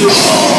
No!